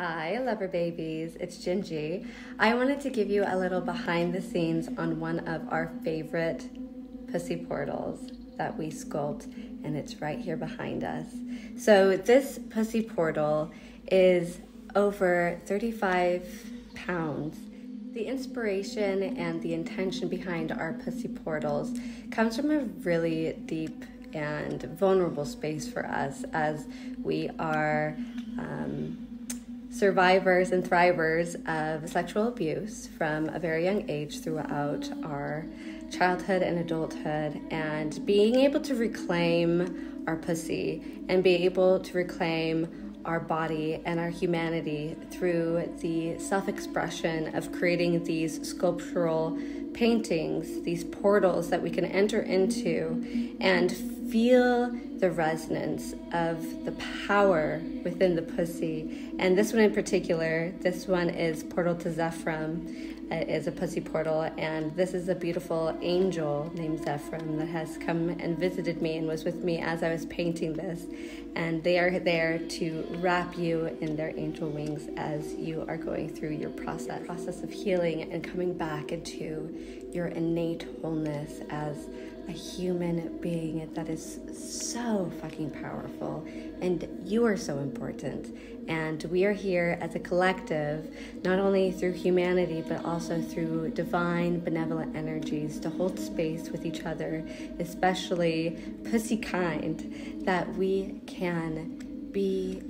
Hi, lover babies. It's Gingy. I wanted to give you a little behind the scenes on one of our favorite pussy portals that we sculpt, and it's right here behind us. So, this pussy portal is over 35 pounds. The inspiration and the intention behind our pussy portals comes from a really deep and vulnerable space for us as we are. Um, survivors and thrivers of sexual abuse from a very young age throughout our childhood and adulthood, and being able to reclaim our pussy and be able to reclaim our body and our humanity through the self expression of creating these sculptural paintings, these portals that we can enter into and feel the resonance of the power within the pussy. And this one in particular, this one is Portal to Zephrium. It is a pussy portal, and this is a beautiful angel named Zephrium that has come and visited me and was with me as I was painting this. And they are there to wrap you in their angel wings as you are going through your process, process of healing and coming back into your innate wholeness as a human being that is so fucking powerful. And you are so important. And we are here as a collective, not only through humanity, but also through divine, benevolent energies to hold space with each other, especially pussy kind, that we can be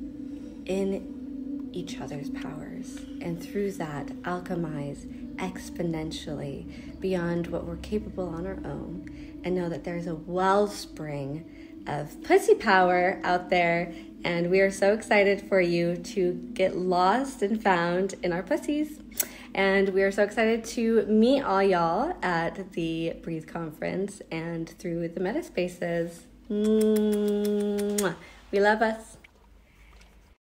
in each other's powers. And through that, alchemize exponentially beyond what we're capable on our own and know that there's a wellspring of pussy power out there. And we are so excited for you to get lost and found in our pussies. And we are so excited to meet all y'all at the Breathe Conference and through the Meta Spaces. We love us.